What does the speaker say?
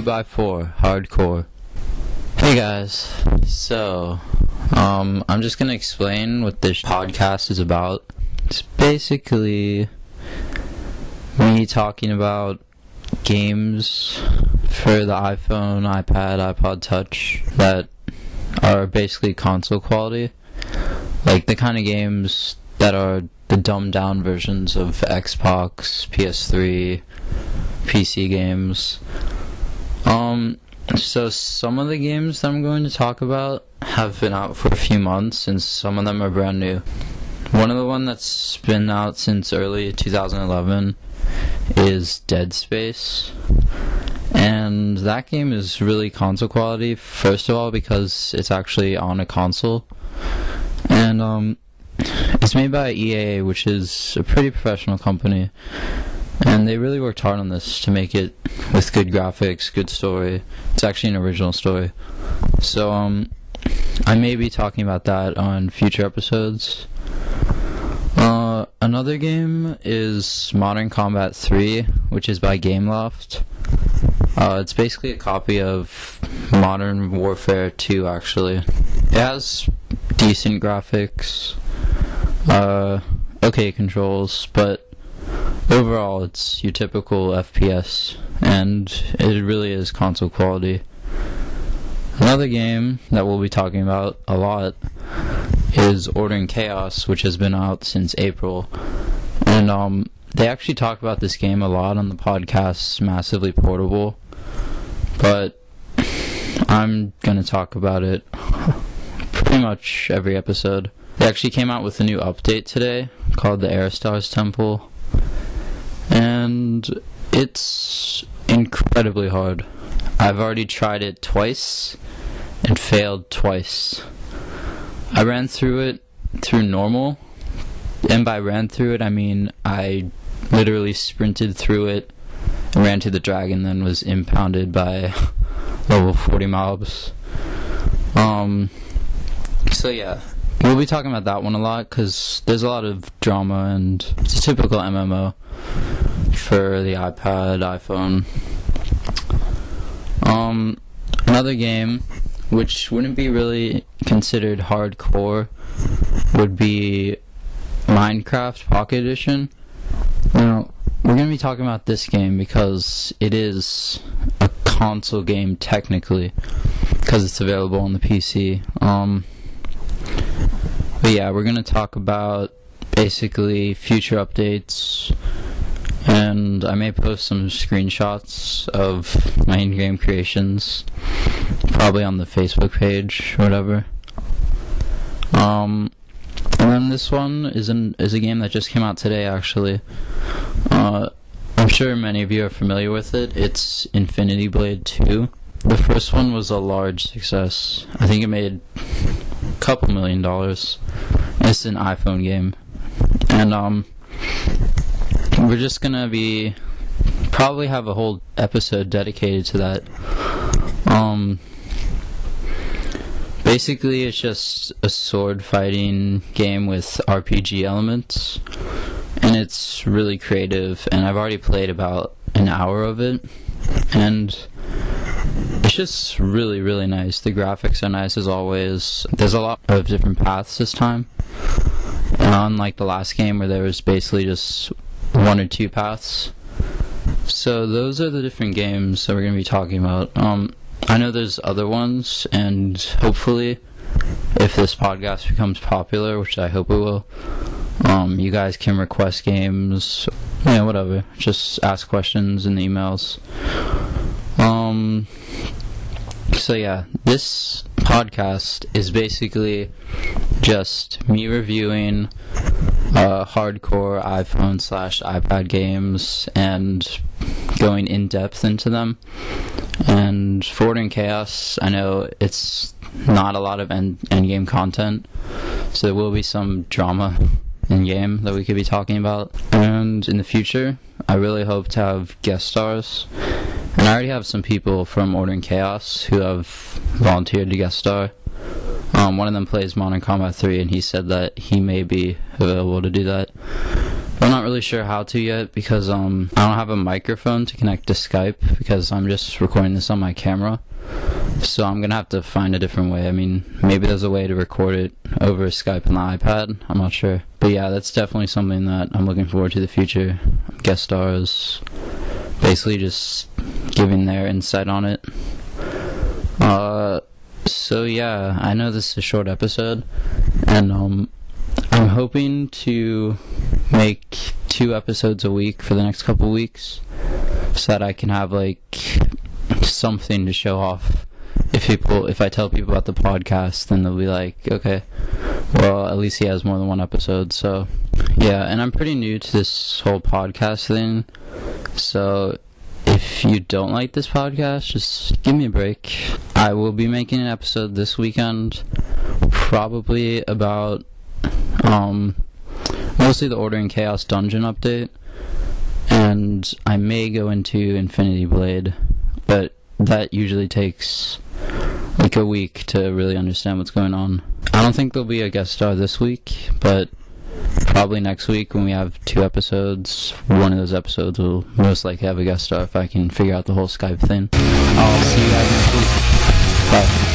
2x4 hardcore. Hey guys, so um, I'm just gonna explain what this podcast is about. It's basically me talking about games for the iPhone, iPad, iPod Touch that are basically console quality. Like the kind of games that are the dumbed down versions of Xbox, PS3, PC games. Um, so some of the games that I'm going to talk about have been out for a few months, and some of them are brand new. One of the one that's been out since early 2011 is Dead Space, and that game is really console quality. First of all, because it's actually on a console, and um, it's made by EA, which is a pretty professional company. And they really worked hard on this to make it with good graphics, good story. It's actually an original story. So, um, I may be talking about that on future episodes. Uh, another game is Modern Combat 3, which is by Gameloft. Uh, it's basically a copy of Modern Warfare 2, actually. It has decent graphics, uh, okay controls, but overall it's your typical FPS, and it really is console quality. Another game that we'll be talking about a lot is Order and Chaos, which has been out since April. And um, they actually talk about this game a lot on the podcast Massively Portable, but I'm gonna talk about it pretty much every episode. They actually came out with a new update today called the Airstars Temple, and it's incredibly hard. I've already tried it twice and failed twice. I ran through it through normal, and by ran through it, I mean I literally sprinted through it and ran to the dragon, then was impounded by level 40 mobs. Um, so yeah, we'll be talking about that one a lot because there's a lot of drama and it's a typical MMO for the iPad, iPhone. Um, another game which wouldn't be really considered hardcore would be Minecraft Pocket Edition. Now, we're going to be talking about this game because it is a console game technically because it's available on the PC. Um, but yeah, we're going to talk about basically future updates and I may post some screenshots of my in-game creations, probably on the Facebook page or whatever. Um, and then this one is an is a game that just came out today, actually. Uh, I'm sure many of you are familiar with it. It's Infinity Blade 2. The first one was a large success. I think it made a couple million dollars. It's an iPhone game, and um we're just gonna be probably have a whole episode dedicated to that. Um, basically, it's just a sword fighting game with RPG elements, and it's really creative. And I've already played about an hour of it, and it's just really, really nice. The graphics are nice as always. There's a lot of different paths this time. And unlike the last game where there was basically just one or two paths. So those are the different games that we're going to be talking about. Um, I know there's other ones, and hopefully, if this podcast becomes popular, which I hope it will, um, you guys can request games, yeah, whatever. Just ask questions in the emails. Um, so yeah, this podcast is basically just me reviewing uh, hardcore iPhone slash iPad games and going in depth into them. And for Order and Chaos, I know it's not a lot of end, end game content, so there will be some drama in game that we could be talking about. And in the future, I really hope to have guest stars. And I already have some people from Order and Chaos who have volunteered to guest star. Um, one of them plays Modern Combat 3, and he said that he may be available to do that. I'm not really sure how to yet because um I don't have a microphone to connect to Skype because I'm just recording this on my camera. So I'm gonna have to find a different way. I mean, maybe there's a way to record it over Skype on the iPad. I'm not sure, but yeah, that's definitely something that I'm looking forward to the future. Guest stars, basically just giving their insight on it. Uh, so yeah, I know this is a short episode, and um, I'm hoping to make two episodes a week for the next couple weeks, so that I can have like something to show off. If people, if I tell people about the podcast, then they'll be like, okay, well, at least he has more than one episode. So, yeah, and I'm pretty new to this whole podcast thing. So, if you don't like this podcast, just give me a break. I will be making an episode this weekend, probably about um mostly the Order Chaos dungeon update, and I may go into Infinity Blade, but that usually takes like a week to really understand what's going on. I don't think there'll be a guest star this week, but probably next week when we have two episodes, one of those episodes will most likely have a guest star if I can figure out the whole Skype thing. I'll see you guys next week. Bye.